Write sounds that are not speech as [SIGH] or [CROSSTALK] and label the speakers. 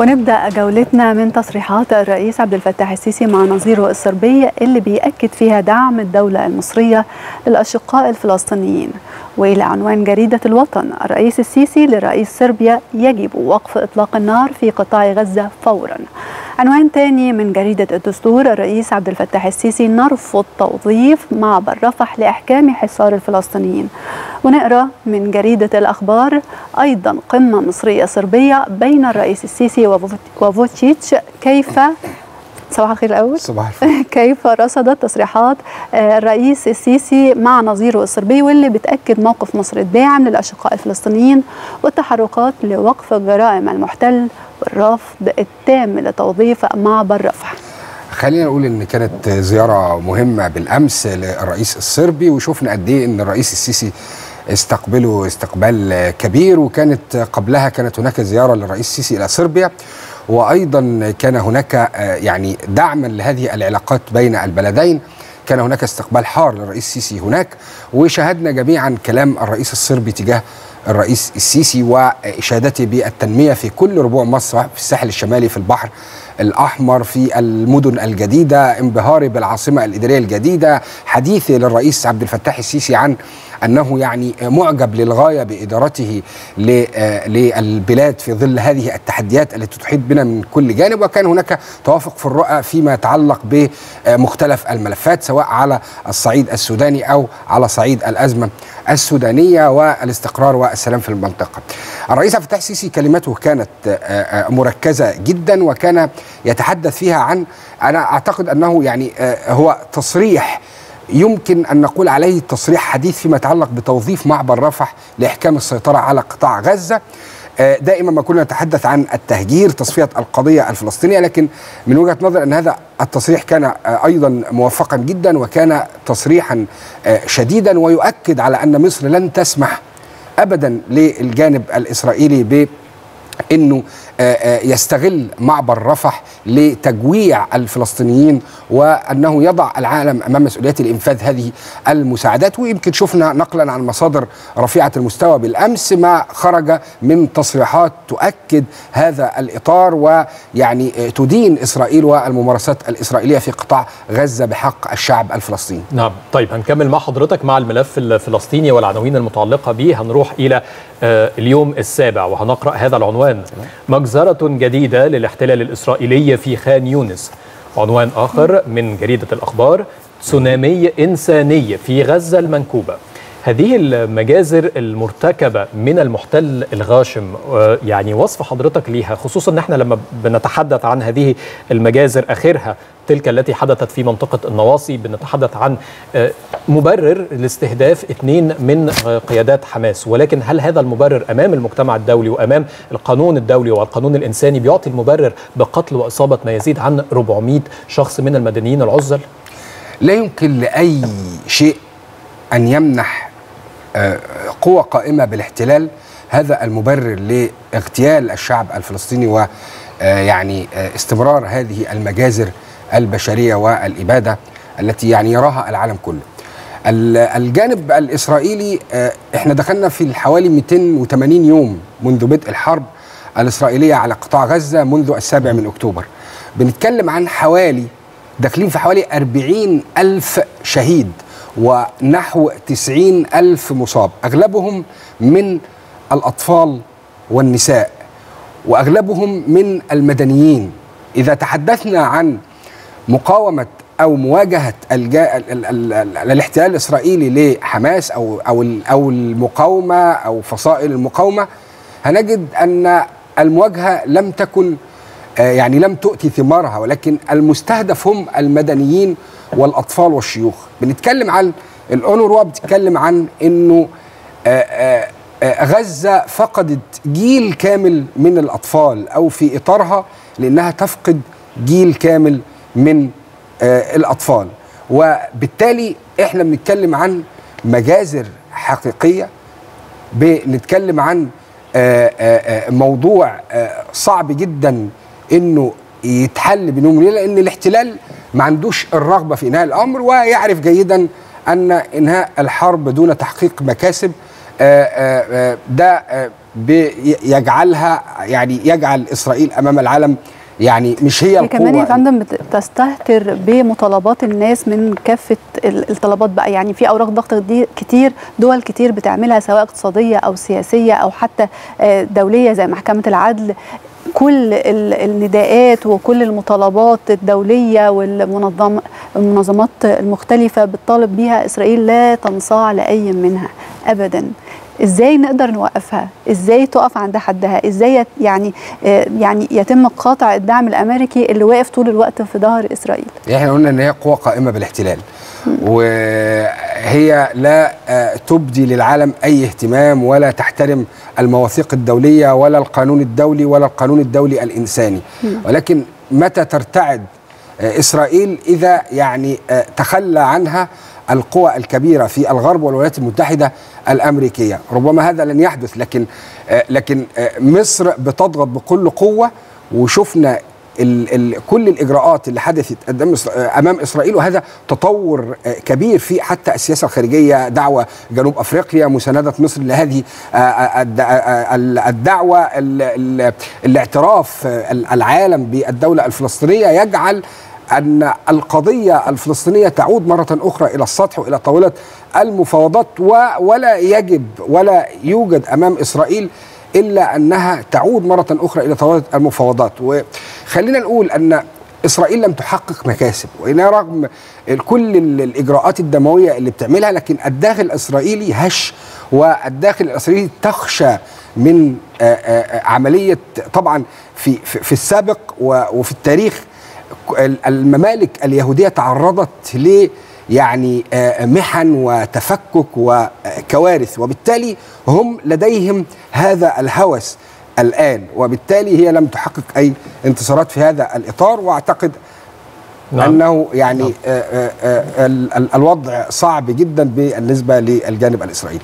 Speaker 1: ونبدأ جولتنا من تصريحات الرئيس عبد الفتاح السيسي مع نظيره الصربي اللي بيأكد فيها دعم الدولة المصرية للأشقاء الفلسطينيين. وإلى عنوان جريدة الوطن الرئيس السيسي لرئيس صربيا يجب وقف إطلاق النار في قطاع غزة فورا. عنوان تاني من جريدة الدستور الرئيس عبد الفتاح السيسي نرفض توظيف معبر رفح لإحكام حصار الفلسطينيين. ونقرأ من جريدة الأخبار أيضا قمة مصرية صربية بين الرئيس السيسي وفوتشيتش كيف صباح الخير الأول.
Speaker 2: صباح الخير [LAUGHS]
Speaker 1: كيف رصدت تصريحات الرئيس السيسي مع نظيره الصربي واللي بتأكد موقف مصر الداعم للأشقاء الفلسطينيين والتحركات لوقف جرائم المحتل والرفض التام لتوظيف معبر رفح.
Speaker 2: خلينا نقول إن كانت زيارة مهمة بالأمس للرئيس الصربي وشفنا قد إيه إن الرئيس السيسي استقبله استقبال كبير وكانت قبلها كانت هناك زيارة للرئيس السيسي إلى صربيا. وأيضا كان هناك يعني دعما لهذه العلاقات بين البلدين. كان هناك استقبال حار للرئيس السيسي هناك وشاهدنا جميعا كلام الرئيس الصربي تجاه الرئيس السيسي وإشادته بالتنمية في كل ربوع مصر في الساحل الشمالي في البحر الأحمر في المدن الجديدة انبهاري بالعاصمة الإدارية الجديدة حديثي للرئيس عبد الفتاح السيسي عن أنه يعني معجب للغاية بإدارته للبلاد في ظل هذه التحديات التي تحيط بنا من كل جانب وكان هناك توافق في الرؤى فيما يتعلق بمختلف الملفات سواء على الصعيد السوداني أو على صعيد الأزمة السودانية والاستقرار والسلام في المنطقة. الرئيس عبد الفتاح السيسي كلمته كانت مركزة جدا وكان يتحدث فيها عن أنا أعتقد أنه يعني هو تصريح يمكن أن نقول عليه تصريح حديث فيما يتعلق بتوظيف معبر رفح لإحكام السيطرة على قطاع غزة. دائما ما كنا نتحدث عن التهجير تصفية القضية الفلسطينية لكن من وجهة نظر أن هذا التصريح كان أيضا موفقا جدا وكان تصريحا شديدا ويؤكد على أن مصر لن تسمح ابدا للجانب الإسرائيلي ب إنه يستغل معبر رفح لتجويع الفلسطينيين وأنه يضع العالم أمام مسؤوليته لانفاذ هذه المساعدات. ويمكن شفنا نقلا عن مصادر رفيعة المستوى بالأمس ما خرج من تصريحات تؤكد هذا الإطار ويعني تدين إسرائيل والممارسات الإسرائيلية في قطاع غزة بحق الشعب الفلسطيني.
Speaker 3: نعم، طيب هنكمل مع حضرتك مع الملف الفلسطيني والعناوين المتعلقة به. هنروح إلى اليوم السابع وهنقرأ هذا العنوان مجزرة جديدة للاحتلال الإسرائيلي في خان يونس. عنوان آخر من جريدة الأخبار تسونامي إنساني في غزة المنكوبة. هذه المجازر المرتكبة من المحتل الغاشم يعني وصف حضرتك ليها خصوصا إن إحنا لما بنتحدث عن هذه المجازر آخرها تلك التي حدثت في منطقة النواصي بنتحدث عن مبرر لاستهداف اثنين من قيادات حماس ولكن هل هذا المبرر أمام المجتمع الدولي وأمام القانون الدولي والقانون الإنساني بيعطي المبرر بقتل وإصابة ما يزيد عن 400 شخص من المدنيين العزل؟
Speaker 2: لا يمكن لأي شيء أن يمنح قوة قائمة بالاحتلال هذا المبرر لاغتيال الشعب الفلسطيني ويعني استمرار هذه المجازر البشرية والإبادة التي يعني يراها العالم كله. الجانب الإسرائيلي إحنا دخلنا في حوالي 280 يوم منذ بدء الحرب الإسرائيلية على قطاع غزة منذ السابع من أكتوبر. بنتكلم عن حوالي داخلين في حوالي 40 ألف شهيد ونحو 90 ألف مصاب. أغلبهم من الأطفال والنساء وأغلبهم من المدنيين. إذا تحدثنا عن مقاومة أو مواجهة الجا... ال... ال... ال... الاحتلال الإسرائيلي لحماس أو أو أو المقاومة أو فصائل المقاومة هنجد أن المواجهة لم تكن يعني لم تؤتي ثمارها ولكن المستهدف هم المدنيين والأطفال والشيوخ. بنتكلم عن الأونروا بتتكلم عن إنه غزة فقدت جيل كامل من الأطفال أو في إطارها لأنها تفقد جيل كامل من الأطفال. وبالتالي إحنا بنتكلم عن مجازر حقيقية بنتكلم عن موضوع صعب جدا إنه يتحل بينهم وليله لأن الاحتلال ما عندوش الرغبة في إنهاء الأمر ويعرف جيدا أن إنهاء الحرب دون تحقيق مكاسب ده بيجعلها يعني يجعل إسرائيل أمام العالم يعني مش هي
Speaker 1: هي كمان يا فندم بتستهتر بمطالبات الناس من كافة ال- الطلبات بقى. يعني في أوراق ضغط دي كتير دول كتير بتعملها سواء اقتصادية أو سياسية أو حتى آه، دولية زي محكمة العدل. كل ال- النداءات وكل المطالبات الدولية والمنظم المنظمات المختلفة بتطالب بيها إسرائيل لا تنصاع لأي منها ابدا. إزاي نقدر نوقفها؟ إزاي تقف عند حدها؟ إزاي يعني آه، يعني يتم قطع الدعم الأمريكي اللي واقف طول الوقت في ظهر إسرائيل؟
Speaker 2: إحنا قلنا إن هي قوة قائمة بالاحتلال. وهي لا آه، تبدي للعالم أي اهتمام ولا تحترم المواثيق الدولية ولا القانون الدولي ولا القانون الدولي الإنساني. ولكن متى ترتعد آه، إسرائيل إذا يعني تخلى عنها القوى الكبيرة في الغرب والولايات المتحدة الأمريكية. ربما هذا لن يحدث لكن آه، لكن آه، مصر بتضغط بكل قوة وشفنا ال ال كل الإجراءات اللي حدثت قدام إسرا- أمام إسرائيل وهذا تطور آه، كبير في حتى السياسة الخارجية دعوة جنوب أفريقيا مساندة مصر لهذه آه، آه، الد- آه، ال- الدعوة ال ال الاعتراف آه، العالم بالدولة الفلسطينية يجعل أن القضية الفلسطينية تعود مرة أخرى إلى السطح وإلى طاولة المفاوضات ولا يجب ولا يوجد أمام إسرائيل إلا أنها تعود مرة أخرى إلى طاولة المفاوضات. وخلينا نقول أن إسرائيل لم تحقق مكاسب وانها رغم كل ال- الإجراءات الدموية اللي بتعملها لكن الداخل الإسرائيلي هش والداخل الإسرائيلي تخشى من عملية طبعا في في السابق وفي التاريخ الممالك اليهودية تعرضت ل يعني آه، محن وتفكك وكوارث. وبالتالي هم لديهم هذا الهوس الآن. وبالتالي هي لم تحقق أي انتصارات في هذا الإطار. وأعتقد
Speaker 3: نعم.
Speaker 2: أنه يعني آه، آه، آه، ال- ال- الوضع صعب جدا بالنسبة للجانب الإسرائيلي.